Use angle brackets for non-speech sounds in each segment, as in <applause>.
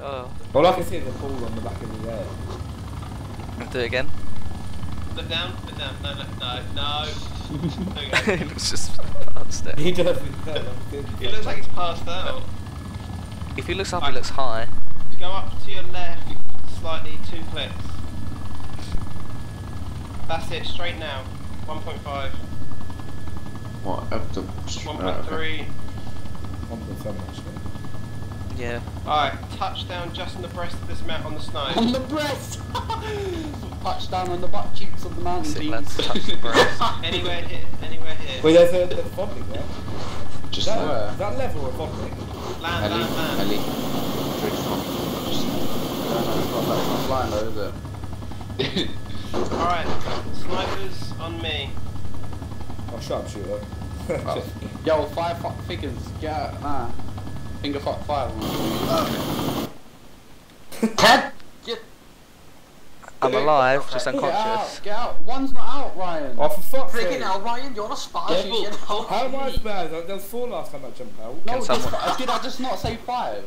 Oh. All I can see is a ball on the back of his head. Do it again. Look down, look down. No, no, no, no. There we go. <laughs> it was just past it. <laughs> He does. It looks like he's passed out. If he looks up, he looks high. Go up to your left, slightly two clicks. That's it, straight now. 1.5, What, up the... Uh, 1.3. 1.7 actually. Yeah. Alright, touchdown just on the breast of this mount on the snow. On the breast! <laughs> Touchdown on the butt cheeks of the mountain Sick bees. lads. Touch the <laughs> breast. anywhere here, anywhere here. Wait, there's a, there's a Vodnik there. Just that. that, is that level or Vodnik? Land, Ellie, land, land. Ellie. Just... Yeah, no, it's not, it's not flying though, is it? <laughs> Alright, snipers on me. Oh, shut up, shooter. Oh. Yo, five fuck figures, get out, nah. Finger fuck five. Ted! Get I'm alive, just Get unconscious. out, get out. One's not out, Ryan. oh, for fuck's freaking sake. hell, Ryan, you're a spy. Yeah, you know. How am I as bad? There was four last time I jumped out. no, Can did, someone- did I just not say five?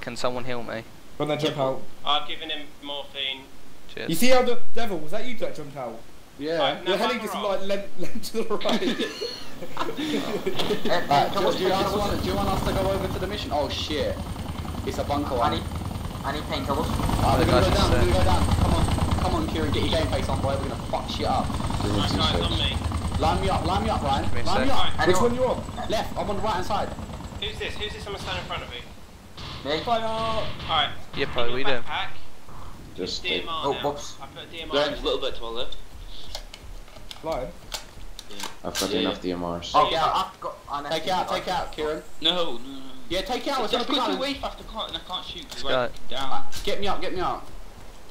Can someone heal me? When I jump out. I've given him morphine. Cheers. You see how the devil, was that you that jumped out? Yeah. Right, The No, heli I'm just wrong. like leant, leant to the right. Right, do, do, you guys want, do you want us to go over to the mission? Oh shit. It's a bunker I one. need, I need painkillers. Ah, Alright, we're gonna go down, we're gonna go down. Come on, come on, Kieran, get your game face on, boy. We're gonna fuck shit up. Give Right, guys, on me. Line me up, line me up, Ryan. Give me Line me sec. up. Which Anyone- one you on? Left, I'm on the right hand side. Who's this? Who's this? Someone standing in front of me. Me? Fire! Alright. Yeah, probably we do. doing? Just DMR stay. Oh, now. whoops. I put a DMR. Ryan, a little bit to our left. Flying. I've got Yeah, enough DMRs. Oh, yeah, I've got an Take out, take out, Kieran. No, no, no. Yeah, take out, it's on a Just big quickly island. way fast, I can't, and I can't shoot. It's right down. Get me out, get me out.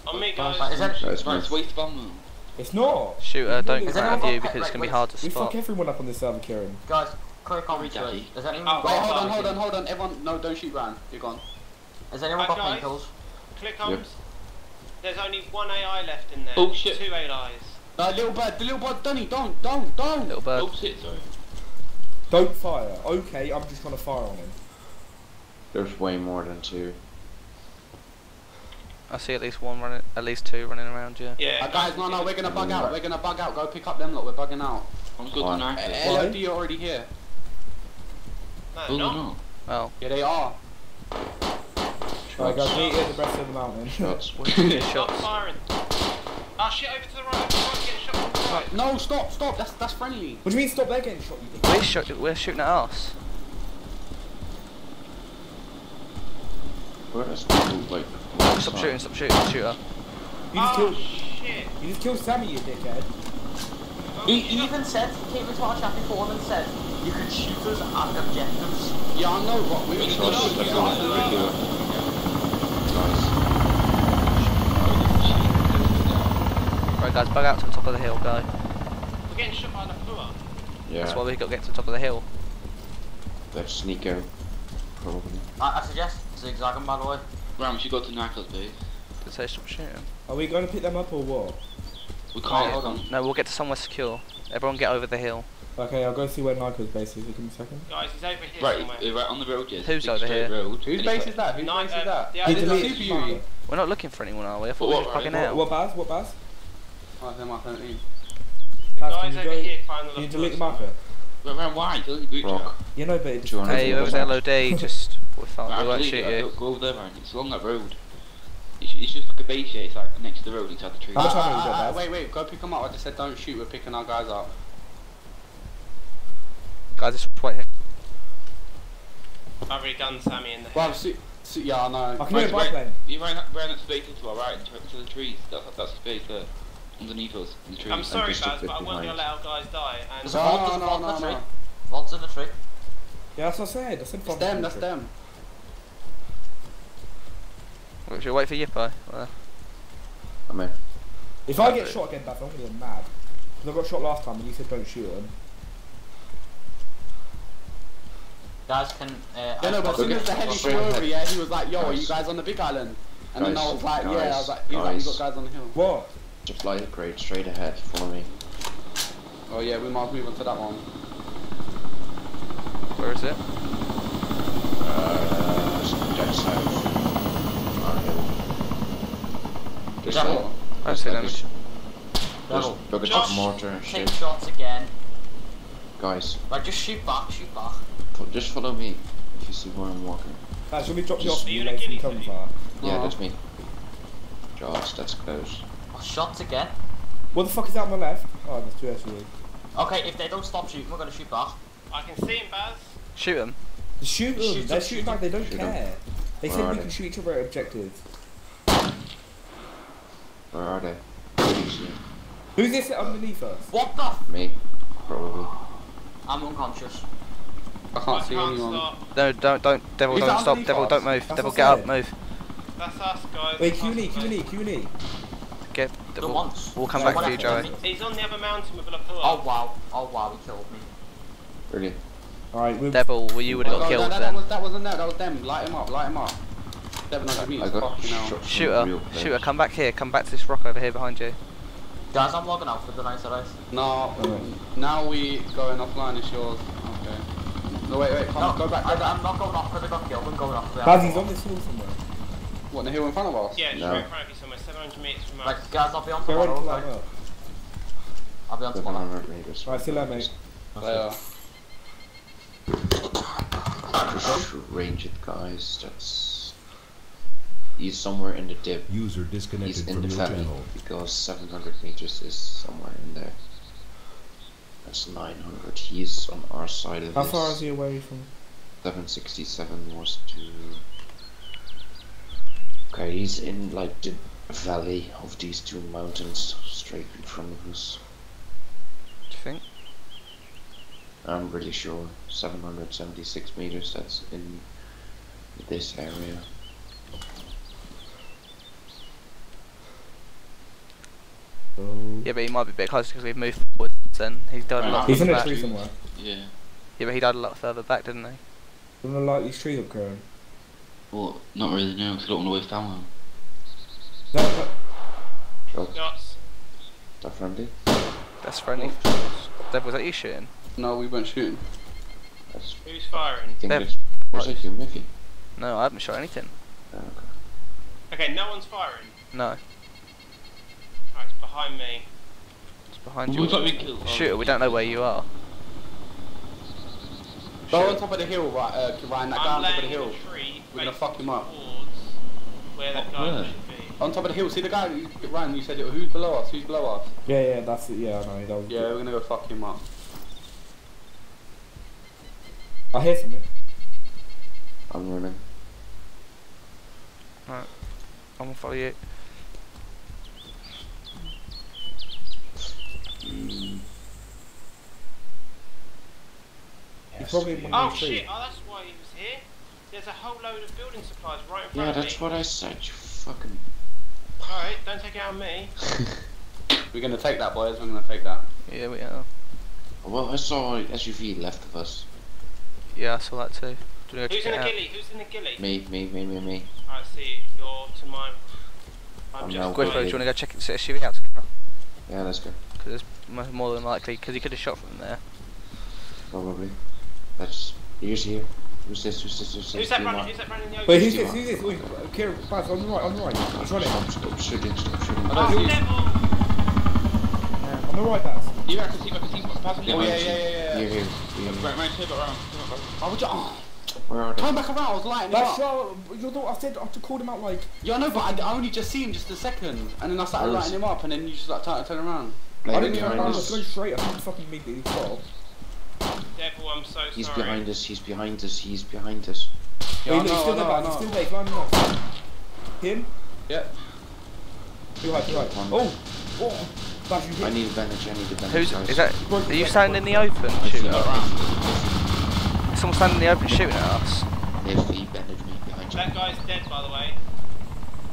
On me, guys. Right, is that, Guys, Right, it's waste of ammo. It's not. Shooter, don't Is come out of you pet- because it's gonna be hard to spot. We fuck everyone up on this server, Kieran. guys, quick Sorry, comment. Daddy. Has anyone Oh, Wait, hold on, oh, hold on, hold on. Everyone, no, don't shoot Ryan. You're gone. Has anyone Right, got guys. painkillers? Click comes. There's only one AI left in there. Oh, shit. Two AIs. Uh, little bird, the little bird, Dunny, don't, don't, don't. Little bird. Oh shit, sorry. Don't fire. Okay, I'm just gonna fire on him. There's way more than two. I see at least one running, at least two running around. Yeah. Yeah. Uh, guys, no, no, we're gonna bug out. We're gonna bug out. Go pick up them lot. We're bugging out. I'm good Why? to knife Uh, it. Why? LOD are already here. No, not. no. Oh, Yeah, they are. Alright, guys, meet you at the breast of the mountain. Shots. we're gonna get shots. firing. Oh shit, over to the right, over to the right, getting shot from the right. No, stop, stop. That's that's friendly. what do you mean stop there getting shot, you dick? We're, shoot, we're shooting at us. Where is people, like... Stop shooting, stop shooting, shooter. You just Oh killed, shit. you just killed Sammy, you dickhead. He, he even said, he came into our chat before and said, you could shoot us at objectives. Yeah, I know, but we. Shots, no, let's we go. are- Let's do it. Nice. Right, guys, bug out to the top of the hill. Go. We're getting shot by the Pua. Yeah, That's why we got to get to the top of the hill. let's sneak out. Probably. I, I suggest zigzagging, by the way. Ryan, we should go to Knuckles, base. Did say stop shooting? Are we going to pick them up or what? We can't. hold on. No, we'll get to somewhere secure. Everyone get over the hill. Okay, I'll go see where Nyko's base is. Give me a second. Guys, he's over here Right, somewhere. right on the road, yes. Who's over here? Road. Whose base is that? Whose Nine- base is uh, that? the He other Is Super Marco. We're not looking for anyone, are we? I thought we What, were just bugging right, out. What baz? What baz? They're my 13. The Baz, guys can you over here find the you delete the marker? Right, why? It's only boot Rock. trap. Yeah, but it just... You wanna Hey, do whoever's that? LOD, <laughs> just we thought we won't delete shoot it. you. Go over there, Ryan. It's along that road. It's, it's just like a base here. It's like next to the road inside the tree. How Uh, uh, uh, wait, wait, go pick them up. I just said don't shoot. We're picking our guys up. Guys, it's right here. I've already done Sammy in the Well, head. su- su- yeah, I know. I can hear a Right, bike right. lane. You ran, ran that space into our right, into, into the trees. That's, that's the space there. Underneath us, in the trees. I'm sorry, just Baz, but I won't be behind. let our guys die. And There's a No, vault, there's a no, vault no, in the no. tree. Vault's in the tree. Yeah, that's what I said. I said That's them, that's them. Should we wait for Yippo? Well, I'm in. If I get shot again, Baz, I'm going to get mad. Because I got shot last time and you said don't shoot him. Guys can, uh... Yeah, no, but as soon as the heli Straight flew over, yeah, he was like, yo, are you Guys. guys on the big island? And then I was like, yeah, I was like, he was like, you got guys on the hill. What? Just fly the crate straight ahead for me. Oh yeah, we might move on to that one. where is it? Uh, just dead south. Our hill. Just Devil. like- I see them. a Devil. Just buckets Josh, mortar and Take shit. shots again. Guys, Like, just shoot back, shoot back. just follow me if you see where I'm walking. Lads, shall we drop you Just- off and in a let you guinea come pig? Yeah, Uh-huh. that's me. Josh, that's close. Shots again. What the fuck is that on the left? Oh, there's two SUVs. Okay, if they don't stop shooting, we're gonna shoot back. I can see him, Baz. Shoot him. Shoot them. Shoot They're shooting back. They don't Shoot them. care. They Where said we they? can shoot each other at objectives. Where are they? Where do you see them? Who's this underneath us? What the? F- Me, probably. I'm unconscious. I I can't see can't anyone. stop. No, don't, don't, devil, Is don't stop, devil, us? don't move, That's devil, get up, said. move, That's us, guys. Wait, That's Q&E, Q&E. Q&E. Get, The devil, ones. we'll come Yeah, back for you. Joey. He's on the other mountain with a pillar. Oh wow, oh wow, he killed me. Really? Alright, we're... Devil, well, you would have Oh, got no, killed that, that, then. was, that wasn't there, that was them. Light him up, light him up. 700 I meters, got fucking hell. shot from Shoot real her, close. shoot her, come back here, come back to this rock over here behind you. Guys, I'm logging out for the night, alright? No, Alright. now we going offline, it's yours. Okay. No, wait, wait, come, No, go back, I, back. I'm not going off because I got killed. I'm going off. Baz, he's on this hill somewhere. What, the hill in front of us? Yeah, No. straight in front of you somewhere, 700 metres from us. Like, guys, I'll be on Get tomorrow. to line Okay? I'll be on tomorrow. 700 meters. Right, see you later, mate. There. Just range it, guys. That's. He's somewhere in the dip. User He's disconnected in from the your valley channel. because 700 meters is somewhere in there. That's 900. He's on our side of How this. far is he away from... 767 was to. Okay, he's in like the valley of these two mountains straight in front of us. Do you think? I'm really sure. 776 meters, that's in this area. Oh. Yeah, but he might be a bit closer because we've moved forward then. He died a lot He's in further a back. tree somewhere. Yeah. Yeah, but he died a lot further back, didn't he? You wanna light these trees up, Karen? Well, not really, no, because I don't want to waste ammo. No, no. Shot, Shots. that friendly? That's friendly. Devil, was that you shooting? No, we weren't shooting. That's. Who's firing? I think Bev. that's. Was Right. that you, Mickey? No, I haven't shot anything. Oh, okay. Okay, no one's firing. No, Alright, it's behind me. it's behind Well, you. we've got to be killed. Shooter, we don't know where you are. Go on top of the hill, right, uh, Ryan, that guy I'm on top of the hill. a tree. We're gonna fuck him up. Where that What, guy where? should be. On top of the hill, see the guy, who- ran, you said, who's below us, who's below us? Yeah, yeah, that's it. Yeah, I know. That was Yeah, we're gonna go fuck him up. I hear something. I'm running. Alright. I'm gonna follow you. He's probably in one Oh of these shit, oh that's why he was here. There's a whole load of building supplies right in front Yeah, of that's what I said, you fucking. Alright, don't take it out on me. <laughs> We're gonna take that, boys, we're gonna take that. Yeah, we are. Well, I saw a SUV left of us. Yeah, I saw that too. Do you want to Who's in the it out? ghillie? Who's in the ghillie? Me, me, me, me, me. Alright, see, you're to my... I'm I'm just... now do you want to go check the SUV out together? Yeah, let's go. Because it's more than likely, because he could have shot from there. Probably. That's. Here's here. Who's this? Who's this? Who's that running? Who's that running in the open? Wait, who's Steve this? on. Who's this? Wait, Kieran, Baz, on the right, on the right. He's running. Stop, stop shooting, stop shooting. I Oh, don't see- devil! On the right, Baz. Oh, yeah, I can see, I can see, pass me. Oh, yeah, yeah, yeah, yeah. Here, here. here. Right, right, turn back around. turn back around. I would ju- oh, Where are they? turn back around, I was lighting him That's up. so. You know, I said I called him out like. Yeah, I know, but I, I only just see him just a second, and then I started Where is- lighting him up, and then you just like turn, turn around. I didn't even behind know. I was going straight. I couldn't fucking immediately stop. Devil, I'm so He's behind us, he's behind us, he's behind us. Yeah, Wait, no, he's still there, know, I Baz. He's still there. He's up. Him? Yeah. Too high, too high. Oh! Oh! Baz, I need a bandage, I need a bandage. Who's, guys. is that, are you standing in the open shooting uh, at us? Someone standing in the open shooting at us? If he bandage me behind you. That guy's dead, by the way.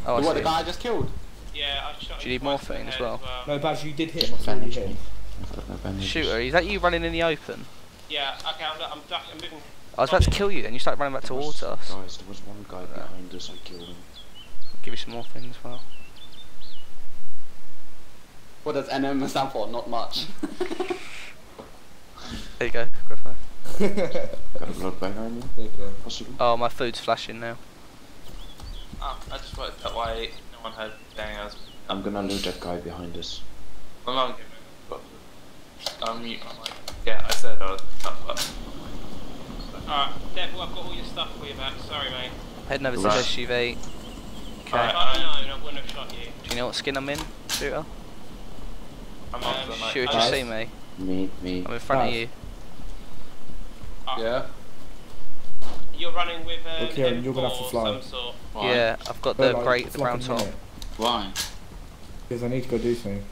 Oh, I what, the guy I just killed? Yeah, I shot Do you need twice in the morphine as well? No, Baz, you did hit him. I saw you Bandage me. him. I've got no bandages. Shooter, is that you running in the open? Yeah, okay, I'm, I'm, duck, I'm moving. I was about to kill you then, you started running back There towards was- us. Guys, there was one guy behind us, I killed him. I'll Give you some more things as well. What does NM stand for? Not much. <laughs> There you go, Griffo. <laughs> Got a blood bag on you? There you go. Possibly? Oh, my food's flashing now. Oh, I just worked out why no one heard bang as I'm gonna loot that guy behind us. my mum gave me but I'm mute, I'm like, yeah, I said I was up, but Alright, Devil, I've got all your stuff for you back. Sorry, mate. Heading over to Right. the SUV. Okay. Alright. Oh, no, no, I wouldn't have shot you. Do you know what skin I'm in, shooter? I'm Um, off the night. Shooter, do you see me? Me, me. I'm in front of you. Ah, Yeah. You're running with an Okay, M4 you're gonna have to fly. some sort. Why? Yeah, I've got But, the like, great, the like brown top. minute, Why? Because I need to go do something.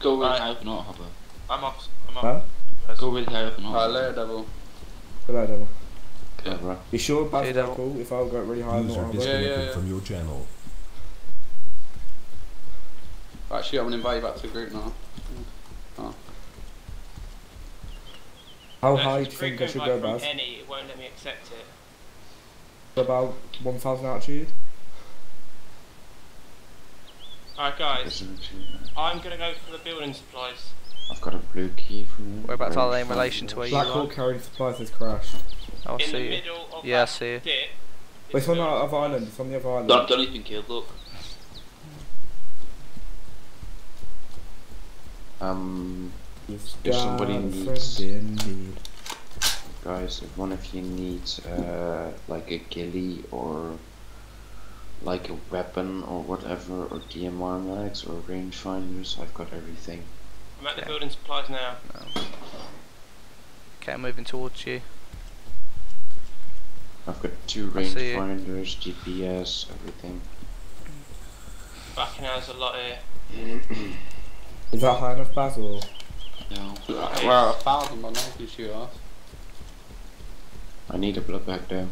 Go with Alright. Hove, not Hopper. I'm off. I'm off. Huh? Go with Hove, not Alright, Hopper. later, devil. Good night, Devil. Yeah, bro. You sure Hey, Baz Devil. cool if I go really high? User Not Yeah, yeah, disconnected yeah. from your channel. Actually, I'm gonna invite you back to the group now. Oh. How No, high do you think I should go, from Baz? Any, it won't let me accept it. About 1,000 altitude? Alright, guys, Isn't? I'm gonna go for the building supplies. I've got a blue key from you. Whereabouts are Range they in relation to where you Black are? Hawk carrying supplies has crashed. I'll In the see you. of Yeah, I that see you. dip. But it's on the the other island, it's on the other island. Don't, don't even kill, look. Um, You've if somebody needs- friend need. guys, if one of you needs uh, like a ghillie or like a weapon or whatever, or DMR mags or rangefinders, I've got everything. I'm at the building supplies now. Okay, I'm moving towards you. I've got two I see rangefinders, GPS, everything. Fucking hell, there's a lot here. Is that high enough, Baz, or? No. We're at a thousand, but no, you shoot us. I need a blood bag there.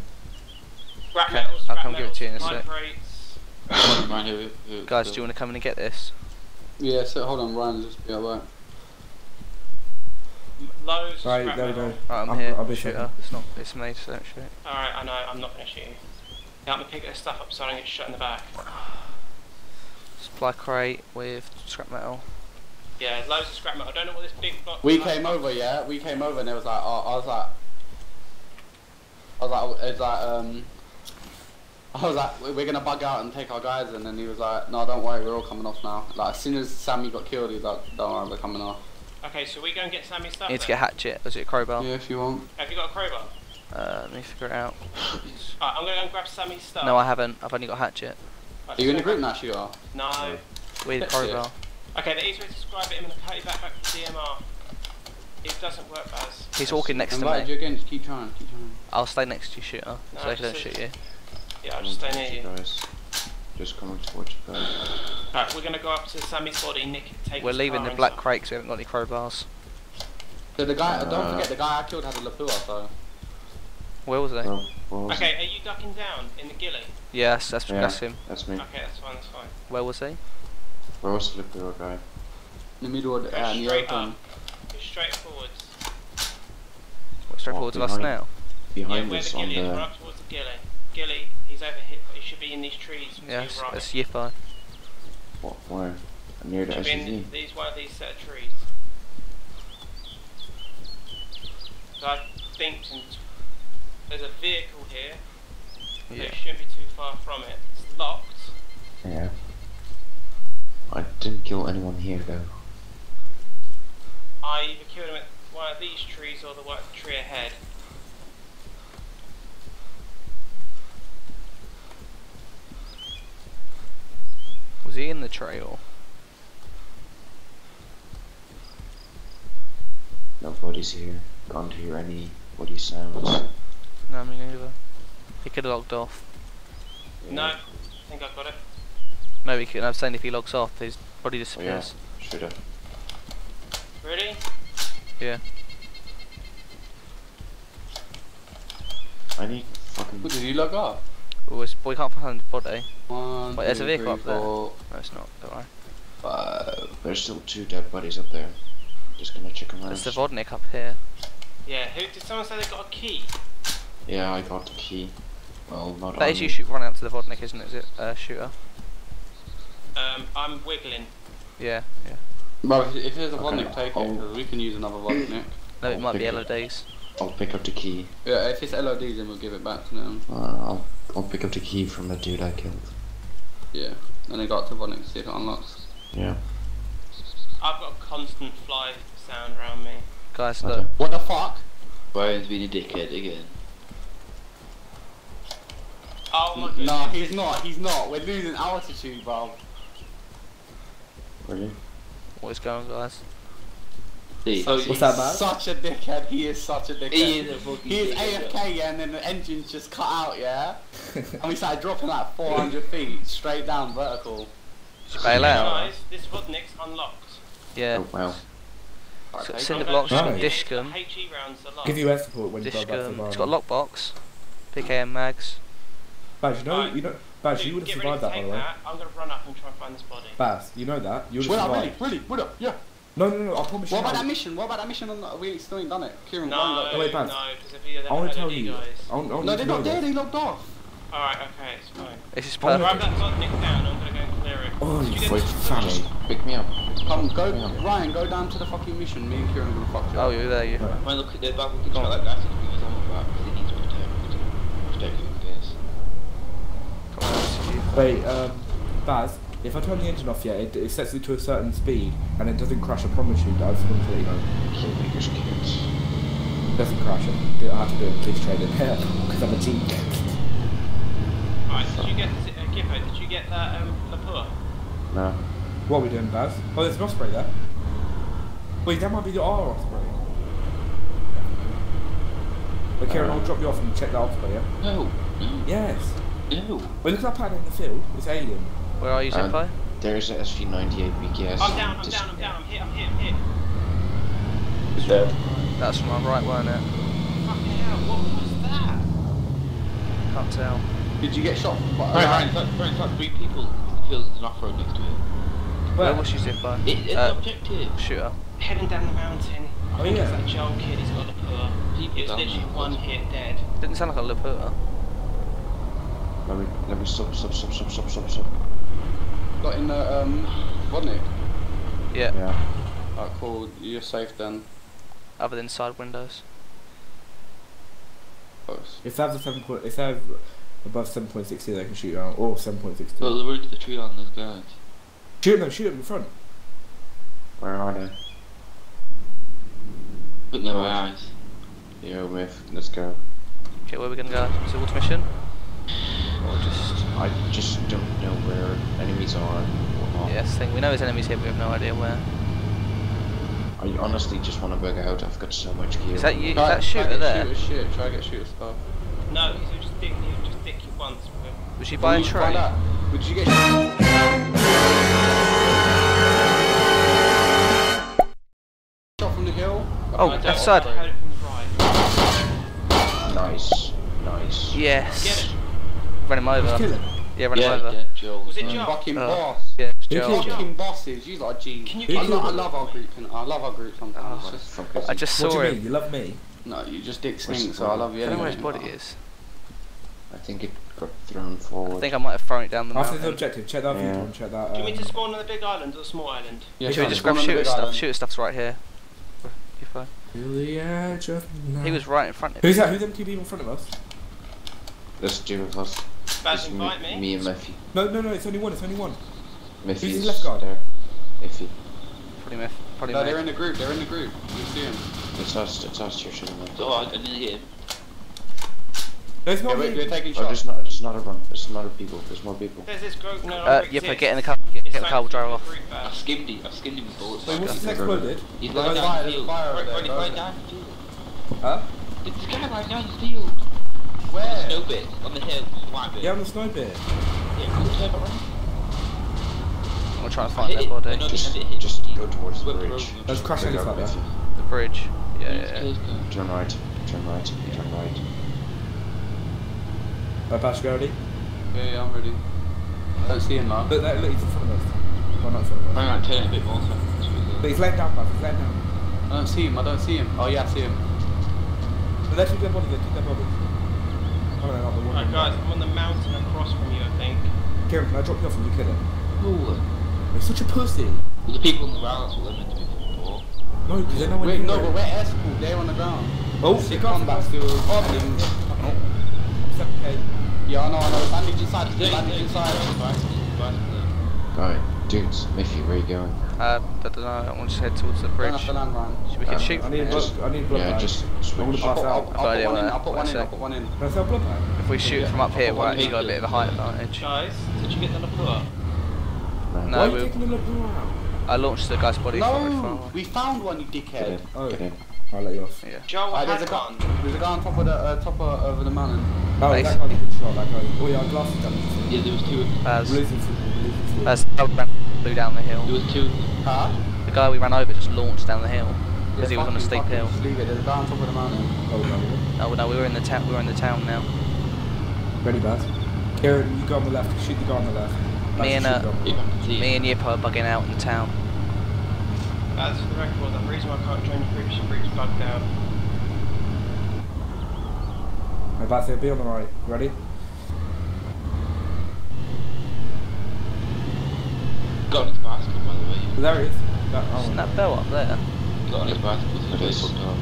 Scrap Okay, metal, I'll come give it to you in a metal, sec. nitrates. <coughs> Mind who, who, Guys, do you want to come in and get this? Yeah, so hold on, Ryan, just be alright. M- Loads of Right, scrap there we metal. go. Right, I'm I'll- here, I'll be shooter. second. It's not, it's me, so don't shoot. Alright, I know, I'm not gonna shoot you. Help me pick this stuff up so I don't get shot in the back. <sighs> Supply crate with scrap metal. Yeah, loads of scrap metal. I don't know what this big box We is. came over, yeah. We came over, and it was like, oh, I was like, I was like, it's like, um, I was like, we're gonna bug out and take our guys, and then he was like, no, don't worry, we're all coming off now. Like as soon as Sammy got killed, he's like, don't worry, we're coming off. Okay, so we go and get Sammy's stuff You need to get a hatchet. Is it a crowbar? Yeah, if you want. Have you got a crowbar? Uh, let me figure it out. <laughs> Alright, I'm gonna go and grab Sammy's stuff. No, I haven't. I've only got a hatchet. Right, Are you in the so- group now, are. No. We need a crowbar. Okay, the easiest way to describe it, I'm gonna cut you back back to DMR. It doesn't work, Baz. He's walking next to me. you again, just keep trying, keep trying. I'll stay next to you, shooter, No, so they don't shoot you. Yeah, I'll just stay near you. guys. Just coming towards you guys. Alright, we're gonna go up to Sammy's body, nick take We're his leaving car the black stuff. crate 'cause we haven't got any crowbars. So the guy, don't Uh, forget, the guy I killed had a Lapua, so. Where was they? Well, what was Okay, it? are you ducking down in the ghillie? Yes, that's, Yeah. that's him. That's me. Okay, that's fine, that's fine. Where was he? Where was the little guy? In the middle of the, Go uh, in the straight open. up. Go straight forwards. What, straight What, forward to us now? Behind yeah, where us the on ghillie is, run the. up towards the ghillie. Ghillie, he's over here. He should be in these trees. to Yes, your right. that's Yippo. What? Where? I'm Near the Should be in SUV. these one of these set of trees. So I think there's a vehicle here. but Yeah. You shouldn't be too far from it. It's locked. Yeah. I didn't kill anyone here though. I either killed him at one of these trees or the one the tree ahead. Was he in the trail? Nobody's here. Can't hear any body sounds. No, me neither. He could have logged off. No, I think I got it. Maybe he could. I'm saying if he logs off, his body Oh yeah. disappears. Should've. Ready? yeah. I need fucking. What, did you log off? Well, it's- we can't find the body. One, Wait, there's a vehicle three, up there. four, No, it's not. Don't worry. five. There's still two dead bodies up there. Just gonna check them out. There's the Vodnik up here. Yeah. Who did someone say they got a key? Yeah, I got the key. Well, not That on is you me. shoot run out to the Vodnik, isn't it? Is it uh, shooter? Um, I'm wiggling. Yeah, yeah. Bro, if, if there's a Okay, Vodnik, take it, I'll- 'cause we can use another Vodnik. No, it I'll might be pick it. LODs. I'll pick up the key. Yeah, if it's LOD, then we'll give it back to them. Uh, I'll I'll pick up the key from the dude I killed. Yeah. and I got to Vodnik to see if it unlocks. Yeah. I've got a constant fly sound around me. Guys, Okay. look. What the fuck? Brian's been a dickhead again. Oh my goodness. Nah, he's not. He's not. We're losing altitude, bro. Really? What is going on, guys? See, So What's he's that, man? Such a dickhead. He is such a dickhead. He is a fucking He is dickhead. AFK, yeah, and then the engine's just cut out, yeah. <laughs> and we started dropping like 400 <laughs> feet straight down vertical. Did you bail out? Guys, this Vodnik's unlocked. Yeah. Oh wow. So, Okay. cinder I'm blocks, going Nice. to dish gun, HE rounds are locked. Give you air support when you dish go back to the gun. It's got a lockbox, PKM mags. Badge, you know, Right. you know, Badge, Dude, you would have survived that, to by the way. that. I'm going to run up and try and find this body. Baz, you know that. You would Well, have really, survived. really, what up? Yeah. No, no, no, I promise What you. about now. that mission? What about that mission? On the, we still ain't done it. Kieran, No, go and no, wait, because Baz. if you I want to tell LOD you. guys. I want, I want No, they're not there. They logged off. Alright, okay, it's fine. This is Oh, no. Grab perfect. that Vodnik down, I'm going to go and clear it. Oh, you you Wait, family. Pick me up. Come, go, Yeah. Ryan, go down to the fucking mission. Me and Kieran are gonna fuck you. Oh, up. you're there, you. Right. When I look at the back, we can try that guy to bring his armor back he needs to protect. Protect him, I guess. Come on, it's you. Wait, um, Baz, if I turn the engine off, yeah, it, it sets it to a certain speed and it doesn't crash. I promise you. I just want to let you know. Kids. It doesn't crash. I have to do a police training <laughs> because I'm a G. Alright, did you get, uh, Gippo, did you get that, um, Lapua? No. What are we doing, Baz? Oh, there's an Osprey there. Wait, that might be the R Osprey. But Kieran, I'll drop you off and check that Osprey, yeah? No, no, Yes. no. Wait, look at that pattern in the field. It's alien. Where are you, Um, Senpai? There's a SV98 BKS. I'm down, I'm This- down, I'm down, I'm hit, I'm hit, I'm hit. That's from my right, weren't it? Fucking hell, what was that? Can't tell. Did you get shot? What, Brian, Ryan? Brian, it's like, Brian, three people in the an off-road next to it. Where Where? was you, Senpai? it it's Uh, an objective. shooter. Heading down the mountain. I Oh, think it's yeah. that Joel kid, he's got Lapua. People It was down literally one hit, dead. Didn't sound like a Lapua. Let me, let me stop, stop, stop, stop, stop, stop, stop. Got in the um, Vodnik. Yeah, Yeah. Alright, cool. You're safe then. other than side windows. Close. If they have the seven point, if they have above seven point sixty, they can shoot you out, or seven point six Well, the road to the tree line, those guys. Shoot them, shoot them in front. Where are they? Put them in my eyes. Yo, Myth, let's go. Okay, where are we gonna go? Civil mission? Or just... I just don't know where enemies are or not. Yes, thing. We know there's enemies here, but we have no idea where. I honestly just want to bug out. I've got so much gear. Is that you? Is that shooter there? Shooter shit. Try get shooter stuff. No, he'll just dick you, just dick you once. but- Was she by a Can you find tree? out? Would you get shot from the hill? Oh, I don't- left side. I heard it from the right. Nice, nice. Yes. Get it. Run him over. Kill him. Yeah, run yeah, him over. yeah, Joel. Was it. Joel? Fucking Oh. boss. Yeah, it's Joel. killed him? Fucking bosses. You lot are G. Can you I, get lo- I love our group. and I love our group sometimes. Oh. It's just, Fuck I it? just What do saw you him. mean? You love me? no, you just dick Where's stink, so I love you I don't know where his body is. I think it got thrown forward. I think I might have thrown it down the After the mountain. objective, check that Yeah. view and check that. Do you Um, want me to spawn on the big island or the small island? Yeah, Should we just grab the shooter stuff? island. Shooter stuff's right here. You fine? to the edge of night. He was right in front of Who's you. that? Who's them two people in front of us? There's two of us. Baz, invite me. Me and Miffy. No, no, no. It's only one. It's only one. Miffy's his left guard? there. Iffy. Probably me. Probably No, me. they're in the group. They're in the group. You see him. It's us. It's us. You're shooting at. Oh, I, I didn't hit him. No, it's Yeah, not we're, me. we're taking Oh, there's not. There's not a run. There's not a people. There's more people. There's this group. No, Uh, no, yeah, get in the car. Get, get the car. We'll drive off. I skimmed him. I skimmed him with bullets. Wait, what's this Never exploded? He's lying down in the field. fire over Right, there, right, go right over down the field. Huh? There's a guy right down in the field. Where? Snow bit on the hill. White bit. Yeah, on the snow bit. Yeah, come turn around. We're trying to I find hit their body. No, no, Just, I hit just He go towards the bridge. over. Let's crash Pick anything up that. Miffy. The bridge. Yeah, yeah, yeah. close. Turn right. Turn right. Turn right. Uh, Bash, go ready? Yeah, yeah, I'm ready. I don't see him now. Look, look, look, he's in front of us. Well, not in front of us. Hang on, turn it a bit more. So But he's laying down, Bash. He's laying down. I don't see him. I don't see him. Oh yeah, I see him. But let's keep their bodies. Let's keep their bodies. No, not the one. Right, guys, I'm on the mountain across from you, I think. Kieran, can I drop you off and you kill him? no. You're such a pussy. Well, the people on the ground, that's what they're meant to be for. No, because they know when Wait, you no, but we're air school. They're on the ground. Oh, Sick the guys combat skills. Oh. I'm 7k. Yeah, I know, I know. Bandage inside, No, bandage inside. Advice, advice, Alright, dudes, Miffy, where you going? Uh, I don't know. I want to head towards the bridge. have land, Ryan. Should we can Um, shoot I from need here? blood. I need blood Yeah, just I want switch. to I'll put, I'll, out. I'll I've put one in, I'll put one in, I'll put one in. Can I sell blood bag? If we shoot Yeah, from up here, we'll put actually got a bit of a height advantage. Guys, did you get the lapua? No. No, Why are you we- taking the lapua out? I launched the guy's body No! We found one, you Get dickhead. in, Oh. get in. I'll let you off. Yeah. Joel Uh, there's, a had guy, there's a guy on top of the uh, top of, over the mountain. Oh, Nice. that guy's a good shot, that guy. Oh yeah, glasses damage. Yeah, there was two. As We're losing football, we're losing football. as the ran flew down the hill. There was two. Huh? The guy we ran over just launched down the hill because he was on a steep it, fuck it, hill. Leave it, there's a guy on top of the mountain. Oh no, Oh no, we were in the town. We were in the town now. ready, Baz. Kieran, you go on the left, shoot the guy on the left. Baz, Me and, shoot uh, the guy on the If left. I can see. Me and Yip are bugging out in the town. That's for the record. The reason why I can't join the previous group's bugged out. Right, Baz, here, be on the right. Ready? Got on his bicycle, by the way. There he is. That, oh, Isn't that bell up there? Got on his bicycle. So It he's is. fucked up.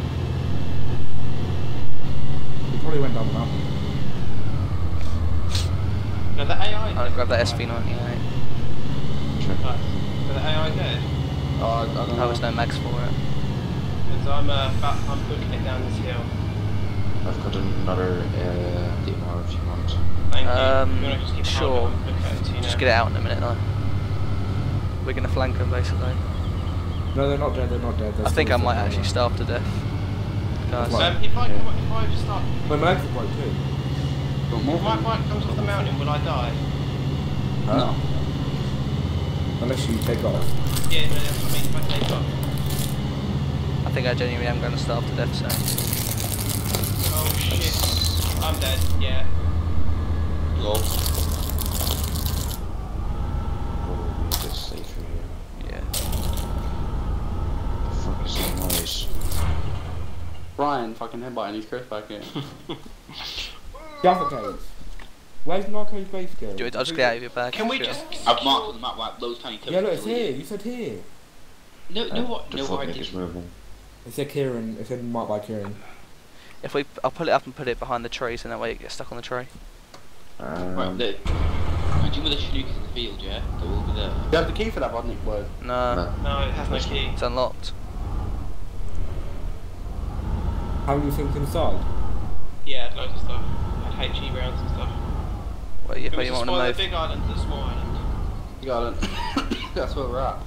He probably went down the mountain. Now the AI. I'll grab that SV98. Sure. Right. So the AI dead. Oh, I, I don't Oh, know. there's no mags for it. Because I'm uh, about, I'm booking it down this hill. I've got another uh, DMR if you want. Thank Um, you. You wanna just keep sure. holding it? I'll book it to you Just get it out in a minute though. We're gonna flank them basically. No, they're not dead, they're not dead. They're I think I might actually there. starve to death. Guys, Um, if I Yeah. if I start, My legs are quite too. Got more if my bike comes off the mountain, will I die? Huh? Unless you take off. Yeah, no, that's what I mean. If I take off. I think I genuinely am gonna starve to death soon. Oh shit. I'm dead. Yeah. Lol. Probably a bit safer here. Yeah. The fuck is that noise? Brian fucking headbutting his Chris back in. Gather cave. Where's Narco's base go? Do it, I'll just get out of your bag. Can we Sure. just? I've marked on the map like those tiny Yeah, look, it's here. You said here. No, no, what? The No, what I fuck is did. moving. It said Kieran. It said marked by Kieran. If we, I'll pull it up and put it behind the trees, and that way it gets stuck on the tree. Um, Right, look. And do you know where the Chinooks in the field, yeah? They're all over there. You have the key for that, Vodnik word. No, no. No, it has no key. it's unlocked. How do you think inside? Yeah, loads of stuff. Had HE rounds and stuff. Well, yeah, It but you the want to small, the move. big island to the small island. You island. <coughs> That's where we're at.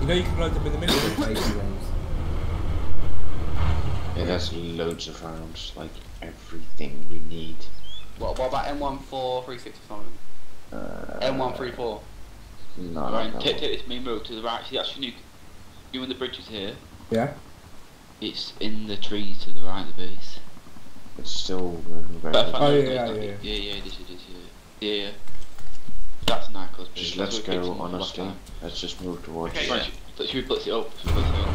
You know you can load them in the middle of the AC rounds. It has loads of rounds, like everything we need. What, what about M1436 or something? Uh, M134. No, Right, no, take, take this main road to the right. See that Chinook? You know when the bridge is here? Yeah. It's in the tree to the right of the base. It's still moving very But I quick. found Oh, out yeah, that- yeah, yeah, yeah, this is this, yeah, yeah, yeah. That's Narcos base. Just That's let's what we picked go, up honestly. Let's just move towards Okay, it. Right, should, should we blitz it up? Should we blitz it up?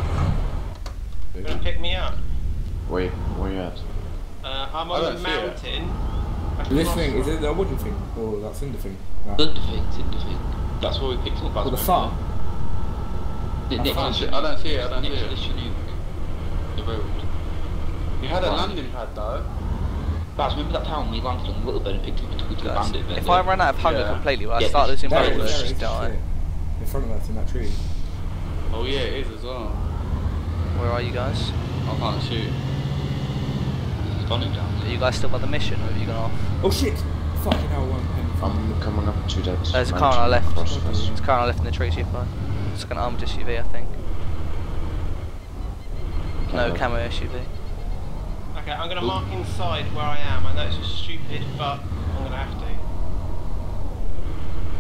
You're gonna pick me up. Wait, where you at? Uh, I'm on don't a see it. mountain. This thing, is it a wooden thing? Or that cinder thing? That. Cinder thing, cinder thing. That's where we picked up last the farm? yeah. I Next found to it. I don't see it, I don't see it. Chinook. The road. You had a Fine. landing pad though. That's remember that town we landed on a little bit and picked up to the Guys, bandit if I run out of hunger Yeah. completely, will I Yeah, start this- losing There blood it or is, just there it is, die? In front of us in that tree. Oh yeah, it is as well. Where are you guys? I can't shoot. There's a Bonnet down Are you guys still by the mission, or have you gone off? Oh shit! Fucking hell, one pen. I'm coming up two days. There's a car on mountain our left. across of. There's a car on our left in the trees here, fine. It's like an armored SUV, I think. No, Camo. camo SUV. Okay, I'm gonna mark inside where I am. I know it's just stupid, but I'm gonna have to.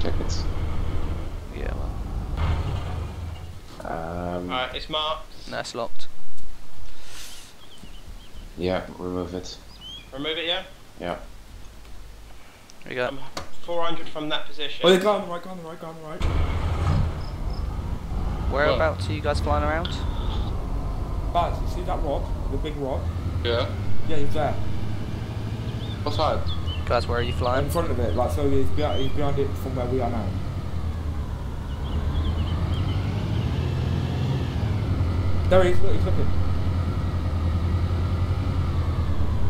Check it. Yeah, well. Um, Alright, it's marked. No, it's locked. yeah, remove it. Remove it, yeah? Yeah. Here we go. I'm 400 from that position. Oh, the guy on the right, guy on the right, guy on the right. Whereabouts are you guys flying around? Baz, you see that rock? The big rock? Yeah. Yeah, he's there. What side? Guys, where are you flying? In front of it, like, so he's behind, he's behind it from where we are now. There he is, look, he's looking.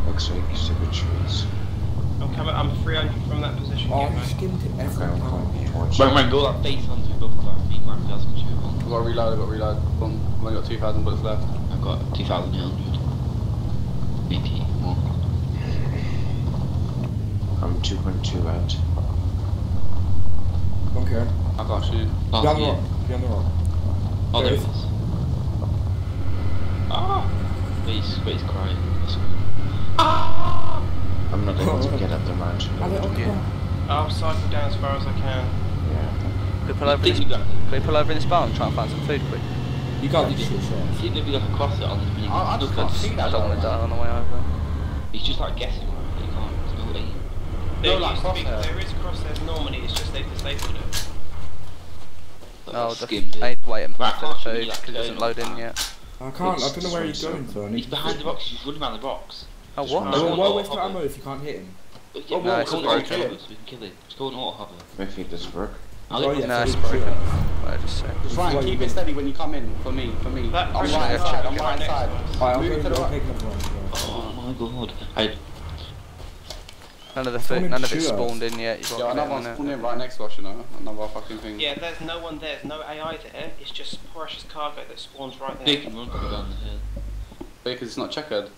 fuck's sake, stupid trees. I'm coming. I'm 300 from that position. Oh, Gimbo. you skimmed it every Okay, I'm time. coming towards Right, right, go like face on to both of our feet, Mark, that's what you want. I've got to reload, I've got reload. Boom. I've only got 2,000 bullets left. I've got 2,800. Maybe more. I'm 2.2 out. Don't care. I can't shoot. Oh, Be on the yeah. rock. Be on the rock. Oh, there There it is. is. Ah! Wait, he's, wait, he's crying. That's good. I'm not able to get up the mountain. Have it on Yeah. yeah. I'll cycle down as far as I can. Yeah. Can we pull over think this, you got can we pull over in this bar and try and find some food quick? You can't do shit shots. You think maybe like across it on the I- I just can't see that. I don't want to die on the way over. He's just like guessing, right? But you can't. There's no aim. There like used to be, crosshair. there is crosshairs normally. It's just they've disabled it. Like, Oh, I the skimmed it. I need to wait a minute Right, for the can't shoot food because it doesn't turn load in yet. I can't. I don't know where he's going, so I need He's to. behind the box, He's running around the box. Oh Just what? run. Well, No, why no, waste ammo if you can't hit him? Yeah, Oh, no, well, it's it's called broken. auto hover, so we can kill it. It's called an auto hover. Maybe it doesn't work. I'll Oh, yeah. you No, so it's it's broken. shit. Wait, just a sec. This Ryan, keep you- it steady when you come in. For me, for me. That I'm pressure right is side, I'm right right side. Alright, I'm Move going to the right. take another one. as Oh my god. I, None of the Someone food, none of shoot it's us. spawned in yet. You've Yeah, got to another get one's in spawned in right next to us, you know. Another fucking thing. Yeah, there's no one there. There's no AI there. It's just precious cargo that spawns right there. they can run go down the hill. Because it's not checkered.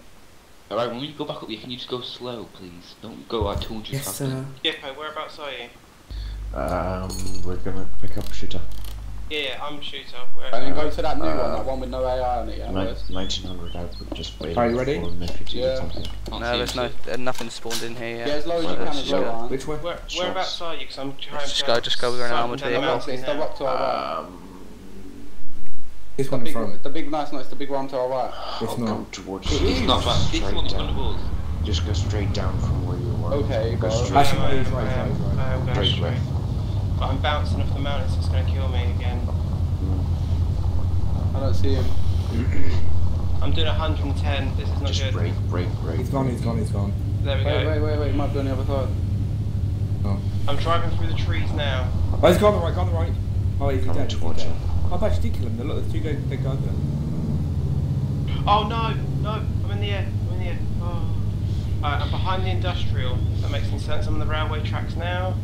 Alright, when you go back up here, can you just go slow, please? Don't go I like 200 Yes, fast. sir. Yippo, whereabouts are you? Um, we're gonna pick up a shooter. Yeah, yeah, I'm shooter. Where? And then go to that new one, Uh, that one with no AI on it, yeah. Nin- boys? 1900 output, just waiting Are you ready? for Miffy Yeah. get something. No, there's no, so- there's nothing spawned in here Yeah, as low as you can as just well, go. Ryan. Which way? Where, Shots. whereabouts are you? Because I'm trying Just to go- just go with an armoured the vehicle. mountain It's the now. rock to our right. Um, This The one in big, front. the big, nice, no, it's the big one to our right. It's I'll not. come towards It you. It's not bad. This Straight one on the down. walls. Just go straight down from where you were. Okay, go go. straight Actually, I no, right, I am, he's right, right. I am going Straight straight. Way. But I'm bouncing off the mountain, so it's going to kill me again. I don't see him. <clears throat> I'm doing 110. This is not Just good. break, break, break. He's gone, he's gone, he's gone. There we Wait, go. wait, wait, wait, he might be on the other side. Oh. I'm driving through the trees now. Oh, he's gone on the right, gone on the right. Oh, he's Coming dead, he's dead. you. Oh, but I did kill him. Look, there's two dead dead guys there. Oh no, no, I'm in the air. I'm in the air. Oh. Alright, I'm behind the industrial. That makes any sense. I'm on the railway tracks now.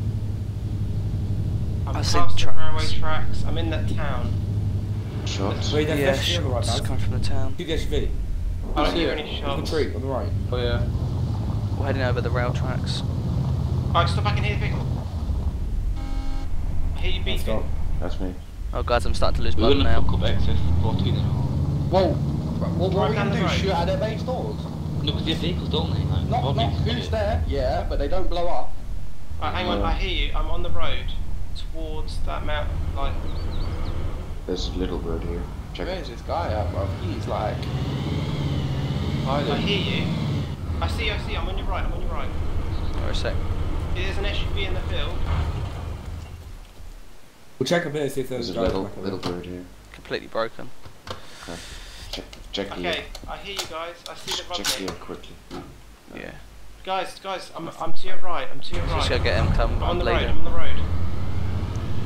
I'm I past the the railway tracks. tracks. I'm in that town. Shots. Wait, there's Yeah, SUV on right, shots coming from the town. Shoot the SUV. I don't hear any On the tree, on the right. Oh yeah. We're heading over the rail tracks. Alright, stop back in here, vehicle. I hear you Let's beeping. That's me. Oh guys, I'm starting to lose We're gonna now. fuck up XF14 now. Whoa. What, what are we gonna do? Shoot at their base doors? No, because they have vehicles, don't they? Like, Not, not who's there, yeah, but they don't blow up. Alright, hang on, I hear you. I'm on the road towards that mountain. Like, There's a little bird here. Check Where's this guy at, bro? He's like... I hiding. hear you. I see you, I see you. I'm on your right, I'm on your right. Or a sec. There's an SUV in the field. We'll check a bit, see if there's There's a little, back little bird here. Completely broken. Uh, check, check the Okay, I hear you guys. I see the check the Rodney. air quickly. Yeah. Guys, guys, I'm, I'm to your right. I'm to your Just right. gotta get him come. I'm on I'm road. I'm on the road.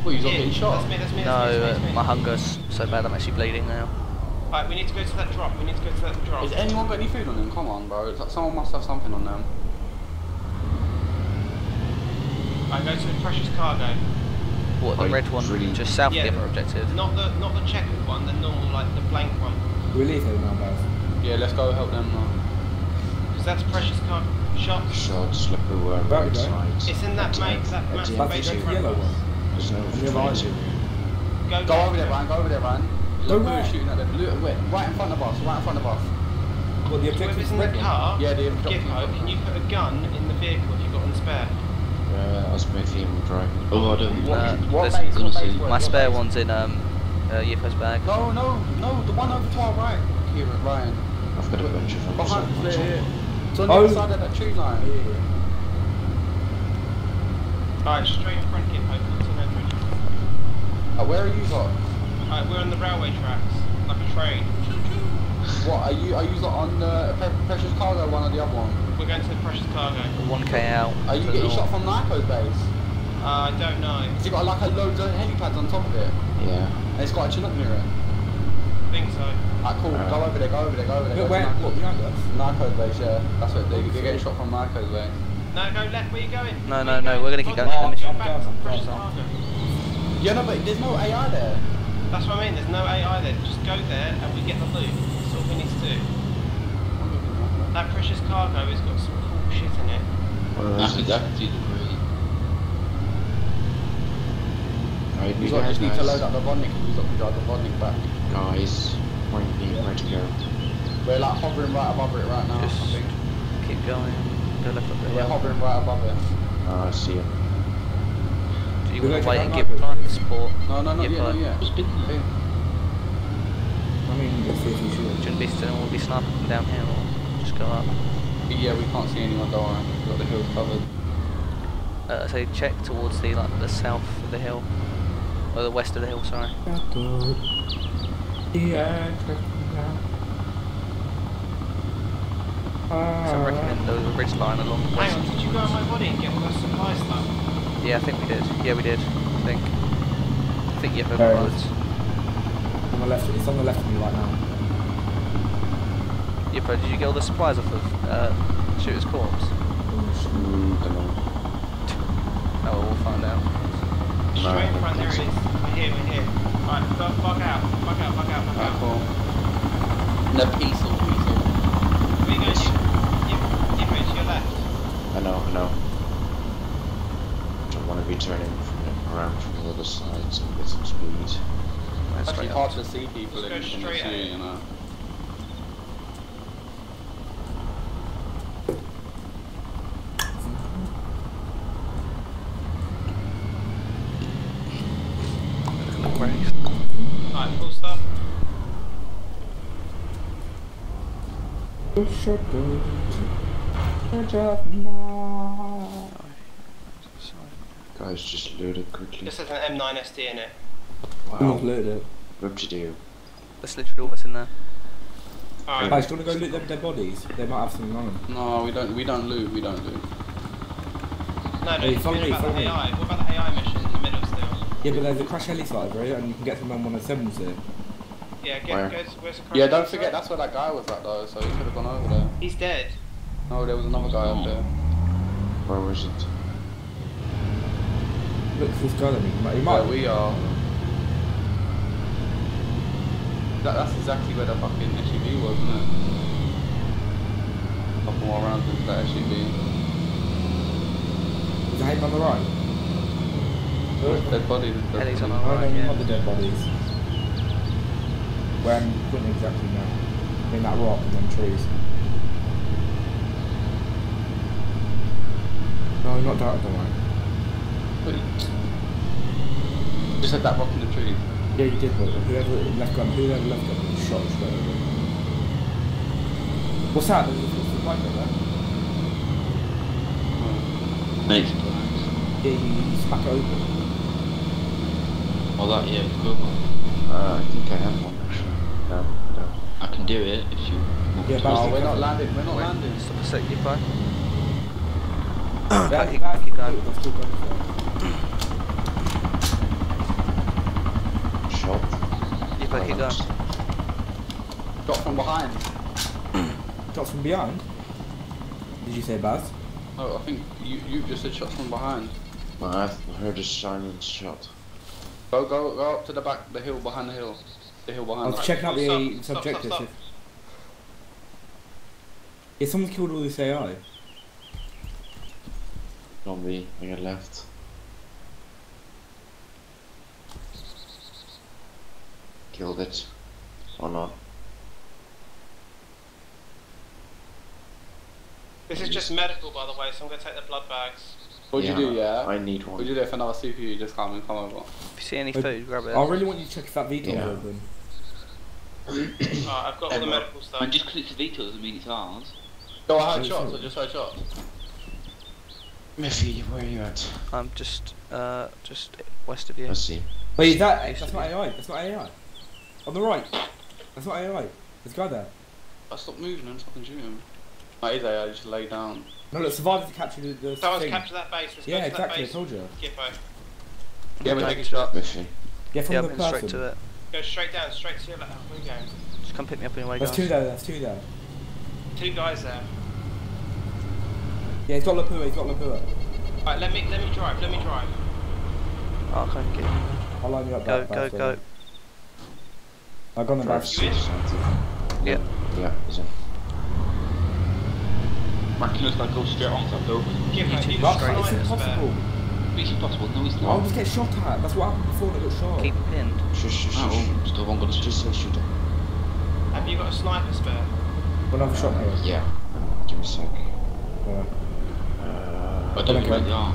Well, he's not Yeah, getting shot. That's me. That's me. No, That's me. That's me, uh, that's me. my hunger's so bad I'm actually bleeding now. Alright, we need to go to that drop. We need to go to that drop. Has anyone got any food on them? Come on, bro. It's like someone must have something on them. I go to the precious cargo. What, the Wait, red one really? just south Yeah. of the other objective? Not the not the checkered one. The normal, like the blank one. We'll leave them now, guys. Yeah, let's go help them now. Because that's precious cargo. Shots. Shot, slipper, uh, Where are we right side. It's in that At main, the- that at massive the That's the in big front yellow one. There's no Yeah, trains right. here. Go, Go over there, Ryan. Go over there, Ryan. Go Look where? who's shooting at them. Look, wait, right in front of us. Right in front of us. What, the Whoever's objective's in the red car, Yeah, the objective- Gippo, can you put a gun in the vehicle if you've got one spare? Uh, that's my theme driving. Oh, I don't What, Uh, what there's- base? gonna What see- base? My What spare base? one's in um, uh, Yippo's bag. No, no, no. The one over to our right. Here, Ryan. I've got a bunch of them. Behind. so- Yeah, yeah. It's on the Oh. other side of that tree line. Alright, straight in front, Gippo. Continue over. Uh, where are you, got? Alright, we're on the railway tracks, like a train. What are you? Are you lot on the Pre- precious cargo one or the other one? We're going to the precious cargo. 1k out. Are you getting north. shot from Narco's base? Uh, I don't know. Has it got like a loads of helipads on top of it? Yeah. And it's got a Chinook near it. think so. Alright, cool. Go over there. Go over there. Go over there. Go where? to What, behind us? Narcos base, yeah. That's what they, they're getting shot from Narcos base. No, go left. Where you going? No, Where no, no, we're gonna keep going to the back, mission. go back, I'm going, precious cargo. Yeah, no, but there's no AI there. That's what I mean. There's no AI there. Just go there and we get the loot. That's all we need to do. That precious cargo has got some cool shit in it. Where I is? I can see the green. Alright, We you got, guys, just need to load up the Vodnik and we've got to drive the Vodnik back. guys, point me where to go. We're like hovering right above it right now, I think. keep going. Go left up the We're hill. hovering right above it. Ah, I see him. Do you We're want to wait and out give Narcos time to base. support? No, no, no, Yeah, yeah, no, but- yeah. Been Hey. I mean, let's see if you shoot. Shouldn't be still, we'll be sniping from down here or just go up. Yeah, we can't see anyone, don't worry. We've got the hills covered. Uh, so check towards the like the south of the hill, or the west of the hill. Sorry. Yeah, So I recommend the ridge line along the Hang on, did you go on my body and get all the supply stuff? Yeah, I think we did. Yeah, we did. I think. I think you have There. On the left, it's on the left of me right now. Yeah, bro, did you get all the supplies off of uh, Shooter's corpse? Mm, don't know. Oh, well, we'll find out. Straight in front, there think it is. We're here, we're here. Alright, go, bug out, bug out, bug out, bug Alright, out. cool. No, peaceful, peaceful. Where you going? You, you, you going to your left? I know, I know. Don't want to be turning from, around from the other side so we get some speed. Right, It's actually straight hard to see people in, in the straight sea, you know. Look where he's- Alright, full stop. Guys, just load it quickly. This has an M9 SD in it. Wow. Loot it. What to do? That's literally all that's in there. Alright. Guys, do you want to go loot their, dead bodies? They might have something on them. No, we don't. We don't loot. We don't loot. No, no, Hey, you're follow me, about follow the me. AI. What about the AI mission in the middle still? Yeah, but there's a crash heli site over here, and you can get some M107s there. Yeah, get, Where? go to, where's the crash Yeah, don't forget that's where that guy was at though. So he could have gone over there. He's dead. No, there was another guy up there. Where was it? Look, this guy that he might. He Where we are. That, that's exactly where the fucking SUV was, isn't it? Couple more rounds into that SUV. Is that him on the right? Dead bodies. dead Heli's on bodies. our Oh, no, right, yeah. not the dead bodies. Where I'm pointing exactly now. In that rock and then trees. No, not dark, don't worry. Just had that rock in the trees. Yeah, you did, but whoever left gun, whoever left gun, was shot straight over. What's that? There's a there's a pipe there. Makes plans. Yeah, you, you smack it open. Oh, that, yeah, good one. Uh, I think I have one actually. No, no. I can do it if you want Yeah, to. but- Oh, we're not landing. We're not landing. Stop a sec, you bro. That, keep- that's keep cool, going. That's cool, guns Shot. You bro, keep going. Got from behind. there. Shots from behind. Did you say Baz? Oh, I think you you just said shots from behind. Well, I've heard a silent shot. Go go go up to the back, the hill behind the hill, the hill behind I behind. was us. checking out the Stop, stop, subjectives. stop, stop. Yeah, someone's killed all this AI. Zombie on your left. Killed it. Or not. This is just medical, by the way, so I'm going to take the blood bags. What'd you do, yeah? I need one. What'd you do if another CPU just come and come over? If you see any But- food, grab it. I really want you to check if that VTOL Yeah. open. <coughs> Alright, I've got all the medical stuff. And just because it's a VTOL doesn't mean it's ours. Oh, I heard Yeah, shots. I just heard shots. Miffy, where are you at? I'm just, uh, just west of you. Let's see. Wait, is that? Used That's not. AI. That's not AI. On the right. That's not AI. There's a guy there. I stopped moving and fucking shoot him. That is AI. Just lay down. No, look, survivors to capture the, the Someone's thing. captured that base. Let's Yeah, go to exactly. I that base. told you. Gippo. Yeah, we're taking shots. Miffy. Yeah, from Yeah, the I'm person. straight to it. Go straight down, straight to your left. Where are you going? Just come pick me up anyway, There's guys. two there, there's two there. Two guys there. Yeah, he's got Lapua, he's got Lapua. Alright, let me let me drive. Let me drive. Oh, okay, get in. I'll line you up Go, back, go, back go. there. I've gone the back. Drive six, Yeah. Yeah, is it? Maximus like go straight on top though. Give her. You That's got it's impossible. It's impossible. No, it's I'll just get shot at. That's what happened before when I got shot. Keep pinned. Shush, shush, Oh, shush. still one gonna Just say shoot it. Have you got a sniper spare? When I've shot here. Yeah. Give me a sec. Yeah. Uh, I don't Okay. know where they are.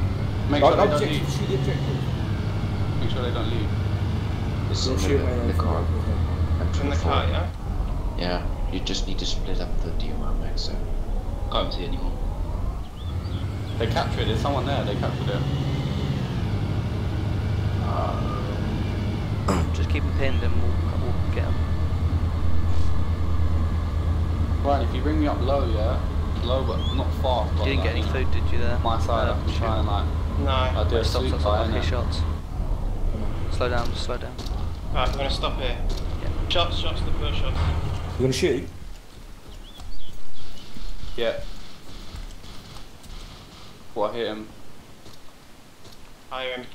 Make sure they don't leave. shoot the objective. Make sure they don't leave. it's in Don't the, in the car. I'm From the car, yeah? Yeah, you just need to split up the DMR max there. Can't see anyone. They captured it. There's someone there. They captured it. Just keep them pinned and we'll, we'll get them. Right, if you bring me up low, yeah, low but not fast. You didn't get any food, did you there? My side, Uh, I can shoot. try and like, No. I do a Stop, sweep stop, stop. Okay, shots. Slow down, slow down. Right, we're gonna stop here. Yeah. Shots, shots, the first shots. You gonna shoot? Yeah. What hit him? I hear him.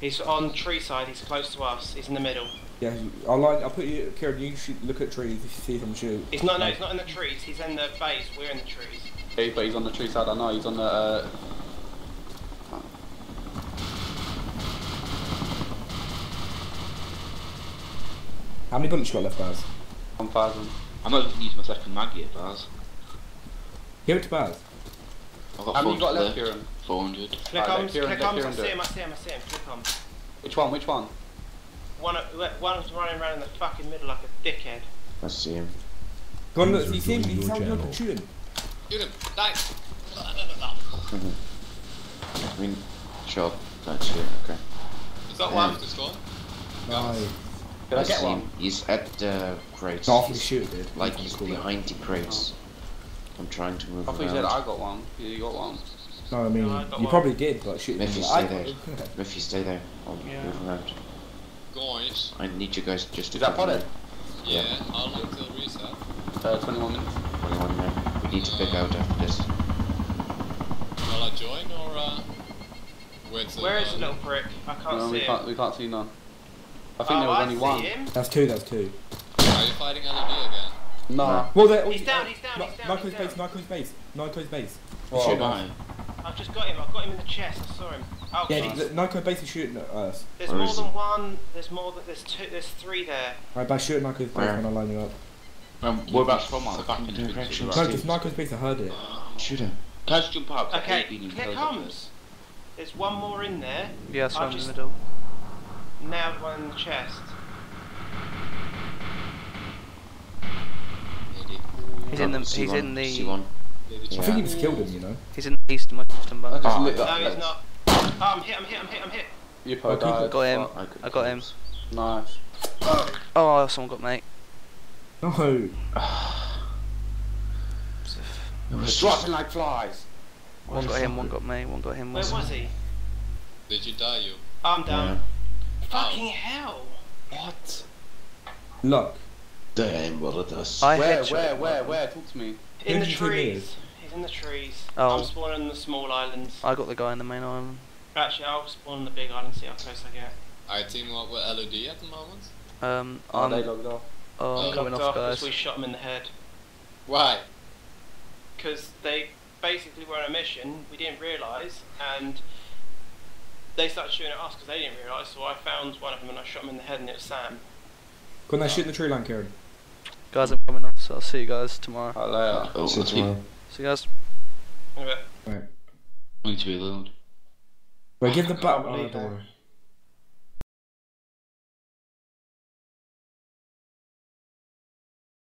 He's on tree side, he's close to us, he's in the middle. Yeah, I'll line. I'll put you, Kieran. You should look at trees if you see them shoot. He's not, no, he's not in the trees, he's in the base, we're in the trees. Yeah, but he's on the tree side. I know he's on the. Uh, How many bullets you got left, Baz? one thousand. I'm not even using my second mag yet, Baz. Give it to Baz. I've got How many you got 400 left. Kieran? 400. Click Alright, on, click on, I see him, I see him, I see him, click on. Which one? Which one? One, one's running around in the fucking middle like a dickhead. I see him. Go on, look. User You see him? He's your having channel. a. Shoot him. Nice. I mean, shot. That's it, okay. Is that one? one? Just one? Nice. Did I, I get one? him. He's at the crates. No, after the He's- shoot, dude. Like he's behind the crates. I'm trying to move I thought you said I got one. Yeah, you got one. No, I mean, No, I you one. probably did, but shoot. If you stay there. <laughs> If you stay there, I'll Yeah. move around. Guys. I need you guys to just to Is that cover potted? me. Yeah, how long till reset? Uh, 21 minutes. 21 men. We need to pick out after this. Shall I join or uh, wait till Where is uh, the little prick? I can't no, see we can't. We can't see none. I think oh, there was I only see one. him. That's two. That's two. Are you fighting LED again? No. Well, there. He's down, he's down, he's down, Nico's base. down. Nico's base. Nico's base. Oh, Shoot no. him. I've just got him, I've got him in the chest, I saw him. Oh, Yeah, the- Nico basically shooting at us. There's Where more than he? one, there's more than, there's two, there's three there. Alright, by shooting at Nico's base Where? when I line you up. Um, what about from our back in the Direction. No, just Nico's base. I heard it. Shoot him. Can I just jump out? 'Cause I Okay, hate being in here comes. There's one more in there. Yeah, so I've I'm in the just- middle. Nailed one in the chest. He's in the. He's in the. C1. I think you just killed him. You know. He's in the east western I bunker. Oh, ah, No, he's not. Oh, I'm hit, I'm hit, I'm hit, I'm hit. You I put couldn't- died. Got him. I, I got him. Nice. Oh, someone got mate. No. <sighs> <sighs> It was dropping like flies. One got him. One got me. One got him. Where was he? Did you die, you? I'm down. Yeah. Fucking hell. What? Look. Damn, what it does. I Where? Where? Where? Where? Talk to me. In Who the did you think it trees. He's in the trees. Oh. I'm spawning in the small islands. I got the guy in the main island. Actually, I'll spawn in the big island, see how close I get. I team up with LOD at the moment. Um, Oh, I'm. they logged off. Oh, I'm They coming Locked off, because guys. we shot him in the head. Why? Because they basically were on a mission, we didn't realise, and they started shooting at us because they didn't realise, so I found one of them and I shot him in the head and it was Sam. Go on, there, shoot in the tree line, Kieran. Guys, I'm coming off, so I'll see you guys tomorrow. Alright, later. Oh, See you tomorrow. See you guys. In a bit. Right. I need to reload. Wait, get the I back. can't Oh,